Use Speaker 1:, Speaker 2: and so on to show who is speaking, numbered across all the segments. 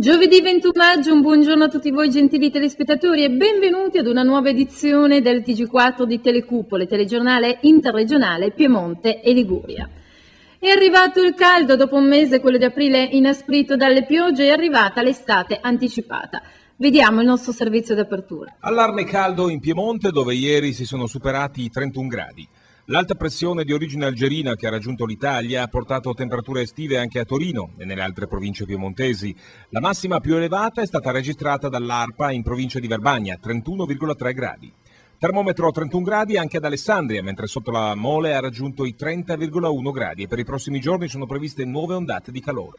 Speaker 1: Giovedì 21 maggio, un buongiorno a tutti voi gentili telespettatori e benvenuti ad una nuova edizione del TG4 di Telecupole, telegiornale interregionale Piemonte e Liguria. È arrivato il caldo, dopo un mese, quello di aprile, inasprito dalle piogge, è arrivata l'estate anticipata. Vediamo il nostro servizio d'apertura.
Speaker 2: Allarme caldo in Piemonte, dove ieri si sono superati i 31 gradi. L'alta pressione di origine algerina che ha raggiunto l'Italia ha portato temperature estive anche a Torino e nelle altre province piemontesi. La massima più elevata è stata registrata dall'Arpa in provincia di Verbagna, 31,3 gradi. Termometro 31 gradi anche ad Alessandria, mentre sotto la mole ha raggiunto i 30,1 gradi e per i prossimi giorni sono previste nuove ondate di calore.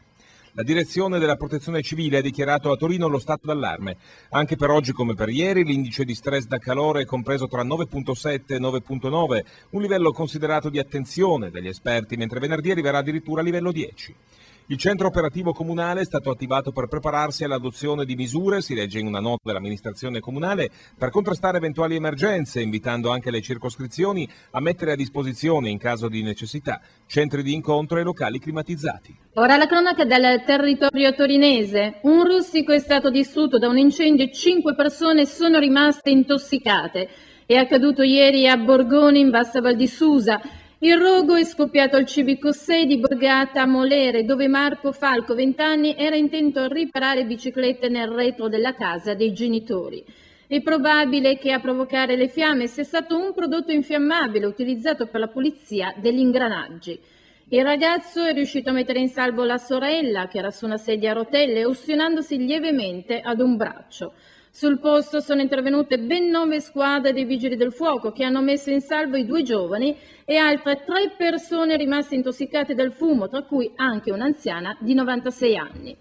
Speaker 2: La direzione della protezione civile ha dichiarato a Torino lo stato d'allarme. Anche per oggi come per ieri l'indice di stress da calore è compreso tra 9.7 e 9.9, un livello considerato di attenzione dagli esperti, mentre venerdì arriverà addirittura a livello 10. Il centro operativo comunale è stato attivato per prepararsi all'adozione di misure, si legge in una nota dell'amministrazione comunale, per contrastare eventuali emergenze, invitando anche le circoscrizioni a mettere a disposizione, in caso di necessità, centri di incontro e locali climatizzati.
Speaker 1: Ora la cronaca del territorio torinese. Un russico è stato distrutto da un incendio e cinque persone sono rimaste intossicate. È accaduto ieri a Borgone in Bassa Val di Susa. Il rogo è scoppiato al civico 6 di Borgata Molere, dove Marco Falco, 20 anni, era intento a riparare biciclette nel retro della casa dei genitori. È probabile che a provocare le fiamme sia stato un prodotto infiammabile utilizzato per la pulizia degli ingranaggi. Il ragazzo è riuscito a mettere in salvo la sorella, che era su una sedia a rotelle, ustionandosi lievemente ad un braccio. Sul posto sono intervenute ben nove squadre dei Vigili del Fuoco che hanno messo in salvo i due giovani e altre tre persone rimaste intossicate dal fumo, tra cui anche un'anziana di 96 anni.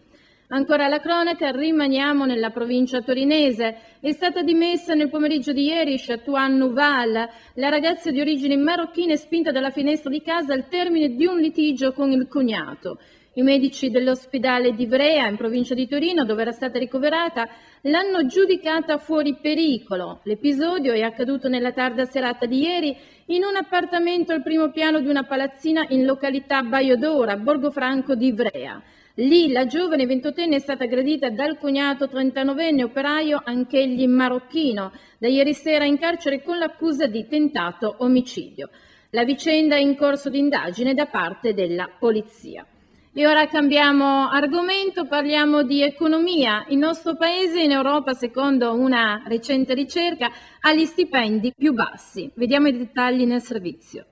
Speaker 1: Ancora la cronaca, rimaniamo nella provincia torinese. È stata dimessa nel pomeriggio di ieri Chatouan Nouval, la ragazza di origini marocchine spinta dalla finestra di casa al termine di un litigio con il cognato. I medici dell'ospedale di Ivrea, in provincia di Torino, dove era stata ricoverata, l'hanno giudicata fuori pericolo. L'episodio è accaduto nella tarda serata di ieri in un appartamento al primo piano di una palazzina in località Baiodora, Borgo Franco di Ivrea. Lì la giovane ventottenne è stata aggredita dal cognato 39enne operaio, anch'egli marocchino, da ieri sera in carcere con l'accusa di tentato omicidio. La vicenda è in corso di indagine da parte della polizia. E ora cambiamo argomento, parliamo di economia. Il nostro Paese in Europa, secondo una recente ricerca, ha gli stipendi più bassi. Vediamo i dettagli nel servizio.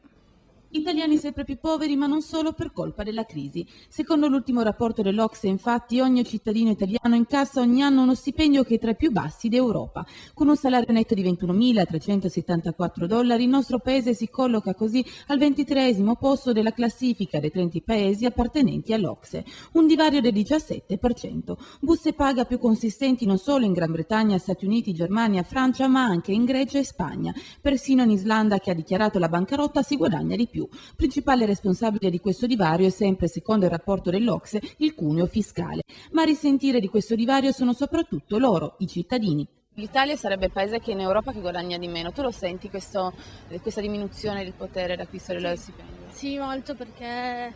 Speaker 3: Italiani sempre più poveri, ma non solo per colpa della crisi. Secondo l'ultimo rapporto dell'Ocse, infatti, ogni cittadino italiano incassa ogni anno uno stipendio che è tra i più bassi d'Europa. Con un salario netto di 21.374 dollari, il nostro paese si colloca così al ventitreesimo posto della classifica dei 30 paesi appartenenti all'Ocse, un divario del 17%. Buste paga più consistenti non solo in Gran Bretagna, Stati Uniti, Germania, Francia, ma anche in Grecia e Spagna. Persino in Islanda, che ha dichiarato la bancarotta, si guadagna di più più. Principale responsabile di questo divario è sempre, secondo il rapporto dell'Ocse, il cuneo fiscale. Ma a risentire di questo divario sono soprattutto loro, i cittadini.
Speaker 4: L'Italia sarebbe il paese che in Europa che guadagna di meno. Tu lo senti questo, questa diminuzione del potere d'acquisto dello stipendio?
Speaker 5: Sì, molto perché, eh,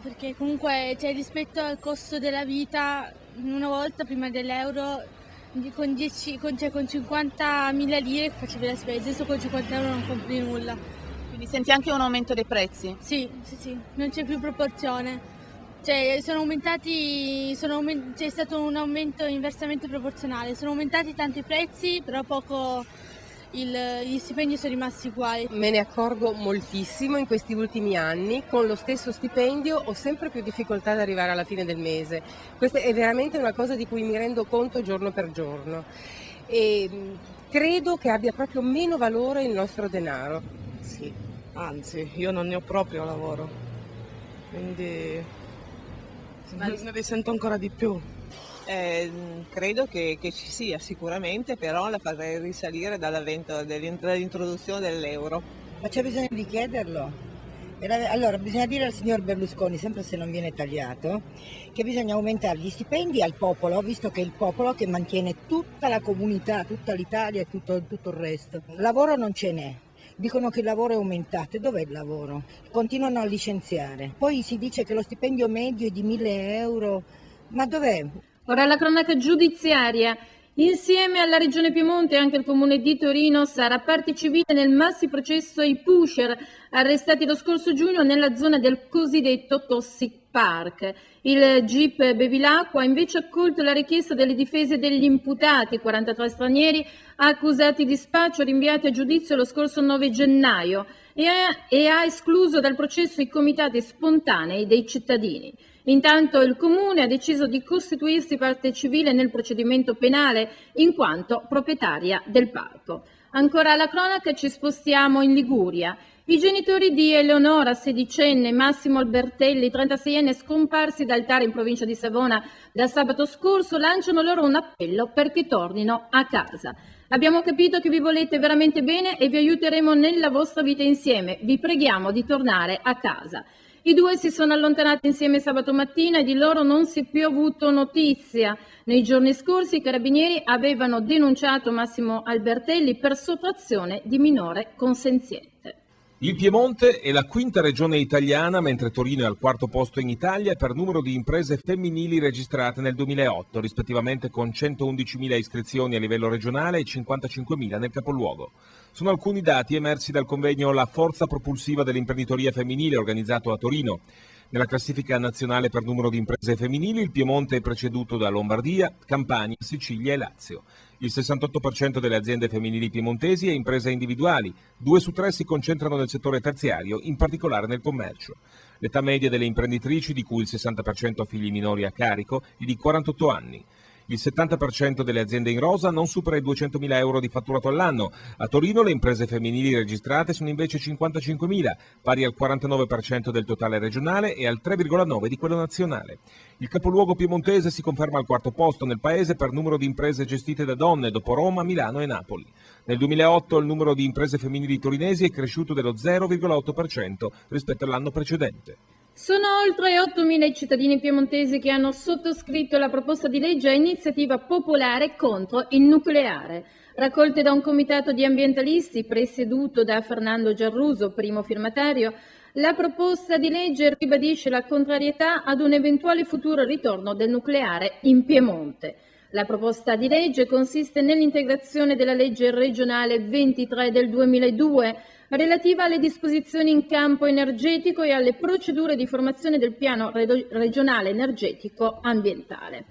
Speaker 5: perché comunque cioè, rispetto al costo della vita, una volta prima dell'euro con, 10, con, cioè, con 50.000 lire facevi la spesa, adesso con 50 euro non compri nulla.
Speaker 4: Quindi senti anche un aumento dei prezzi?
Speaker 5: Sì, sì, sì, non c'è più proporzione. Cioè, sono aumentati, sono c'è stato un aumento inversamente proporzionale, sono aumentati tanto i prezzi, però poco il, gli stipendi sono rimasti uguali.
Speaker 6: Me ne accorgo moltissimo in questi ultimi anni, con lo stesso stipendio ho sempre più difficoltà ad arrivare alla fine del mese. Questa è veramente una cosa di cui mi rendo conto giorno per giorno e credo che abbia proprio meno valore il nostro denaro.
Speaker 7: Sì anzi io non ne ho proprio lavoro, quindi ne risento ancora di più.
Speaker 8: Eh, credo che, che, ci sia sicuramente, però la farei risalire dall'avvento dell'introduzione dell'euro.
Speaker 9: Ma c'è bisogno di chiederlo? Allora, bisogna dire al signor Berlusconi, sempre se non viene tagliato, che bisogna aumentare gli stipendi al popolo, visto che è il popolo che mantiene tutta la comunità, tutta l'Italia e tutto, tutto il resto. Lavoro non ce n'è, dicono che il lavoro è aumentato, e dov'è il lavoro? Continuano a licenziare. Poi si dice che lo stipendio medio è di 1000 euro, ma dov'è?
Speaker 1: Ora la cronaca giudiziaria. Insieme alla Regione Piemonte e anche il Comune di Torino sarà parte civile nel massi processo ai pusher arrestati lo scorso giugno nella zona del cosiddetto Toxic Park. Il GIP Bevilacqua ha invece accolto la richiesta delle difese degli imputati, 43 stranieri accusati di spaccio rinviati a giudizio lo scorso 9 gennaio e ha, e ha escluso dal processo i comitati spontanei dei cittadini. Intanto il Comune ha deciso di costituirsi parte civile nel procedimento penale in quanto proprietaria del parco. Ancora alla cronaca ci spostiamo in Liguria. I genitori di Eleonora, sedicenne, Massimo Albertelli, 36enne, scomparsi dal Tare in provincia di Savona da sabato scorso, lanciano loro un appello perché tornino a casa. Abbiamo capito che vi volete veramente bene e vi aiuteremo nella vostra vita insieme. Vi preghiamo di tornare a casa. I due si sono allontanati insieme sabato mattina e di loro non si è più avuto notizia. Nei giorni scorsi i carabinieri avevano denunciato Massimo Albertelli per sottrazione di minore consenziente.
Speaker 2: Il Piemonte è la quinta regione italiana, mentre Torino è al quarto posto in Italia per numero di imprese femminili registrate nel 2008, rispettivamente con 111.000 iscrizioni a livello regionale e 55.000 nel capoluogo. Sono alcuni dati emersi dal convegno La forza propulsiva dell'imprenditoria femminile organizzato a Torino. Nella classifica nazionale per numero di imprese femminili il Piemonte è preceduto da Lombardia, Campania, Sicilia e Lazio. Il 68% delle aziende femminili piemontesi è imprese individuali, due su tre si concentrano nel settore terziario, in particolare nel commercio. L'età media delle imprenditrici, di cui il 60% ha figli minori a carico, è di 48 anni. Il 70% delle aziende in rosa non supera i 200.000 euro di fatturato all'anno. A Torino le imprese femminili registrate sono invece 55.000, pari al 49% del totale regionale e al 3,9% di quello nazionale. Il capoluogo piemontese si conferma al quarto posto nel paese per numero di imprese gestite da donne, dopo Roma, Milano e Napoli. Nel 2008 il numero di imprese femminili torinesi è cresciuto dello 0,8% rispetto all'anno precedente.
Speaker 1: Sono oltre 8.000 i cittadini piemontesi che hanno sottoscritto la proposta di legge a iniziativa popolare contro il nucleare. Raccolte da un comitato di ambientalisti presieduto da Fernando Giarruso, primo firmatario, la proposta di legge ribadisce la contrarietà ad un eventuale futuro ritorno del nucleare in Piemonte. La proposta di legge consiste nell'integrazione della legge regionale 23 del 2002 relativa alle disposizioni in campo energetico e alle procedure di formazione del piano regionale energetico ambientale.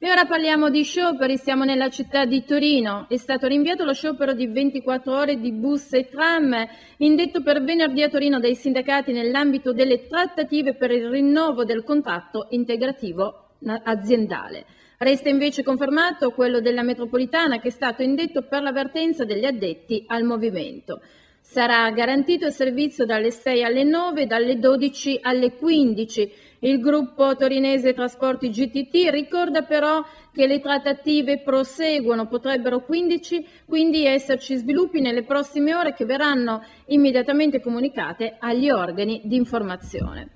Speaker 1: E ora parliamo di scioperi, siamo nella città di Torino. È stato rinviato lo sciopero di 24 ore di bus e tram, indetto per venerdì a Torino dai sindacati nell'ambito delle trattative per il rinnovo del contratto integrativo aziendale. Resta invece confermato quello della metropolitana che è stato indetto per l'avvertenza degli addetti al movimento. Sarà garantito il servizio dalle 6 alle 9 e dalle 12 alle 15. Il gruppo torinese Trasporti GTT ricorda però che le trattative proseguono, potrebbero 15, quindi esserci sviluppi nelle prossime ore che verranno immediatamente comunicate agli organi di informazione.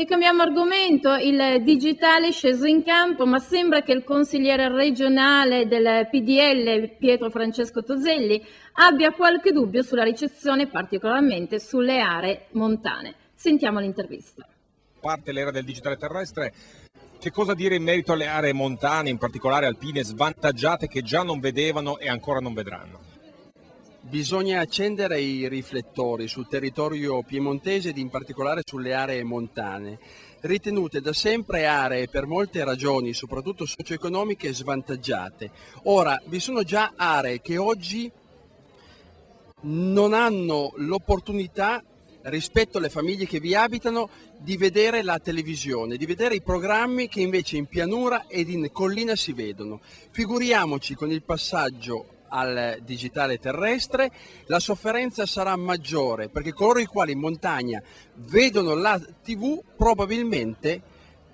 Speaker 1: E cambiamo argomento, il digitale è sceso in campo, ma sembra che il consigliere regionale del PDL, Pietro Francesco Toselli, abbia qualche dubbio sulla ricezione, particolarmente sulle aree montane. Sentiamo l'intervista.
Speaker 2: Parte l'era del digitale terrestre, che cosa dire in merito alle aree montane, in particolare alpine, svantaggiate che già non vedevano e ancora non vedranno?
Speaker 10: Bisogna accendere i riflettori sul territorio piemontese ed in particolare sulle aree montane, ritenute da sempre aree per molte ragioni, soprattutto socio-economiche, svantaggiate. Ora, vi sono già aree che oggi non hanno l'opportunità rispetto alle famiglie che vi abitano di vedere la televisione, di vedere i programmi che invece in pianura ed in collina si vedono. Figuriamoci con il passaggio al digitale terrestre, la sofferenza sarà maggiore perché coloro i quali in montagna vedono la TV probabilmente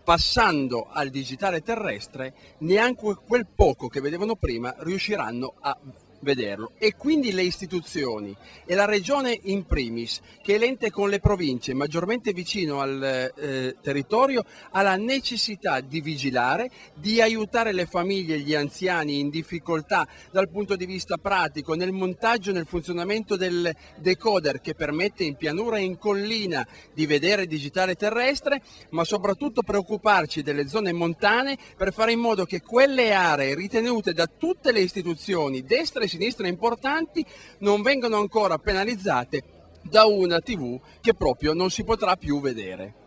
Speaker 10: passando al digitale terrestre neanche quel poco che vedevano prima riusciranno a vederlo. E quindi le istituzioni e la regione in primis, che è l'ente con le province maggiormente vicino al eh, territorio, ha la necessità di vigilare, di aiutare le famiglie e gli anziani in difficoltà dal punto di vista pratico nel montaggio e nel funzionamento del decoder che permette in pianura e in collina di vedere digitale terrestre, ma soprattutto preoccuparci delle zone montane per fare in modo che quelle aree ritenute da tutte le istituzioni, destra e sinistra importanti, non vengano ancora penalizzate da una TV che proprio non si potrà più vedere.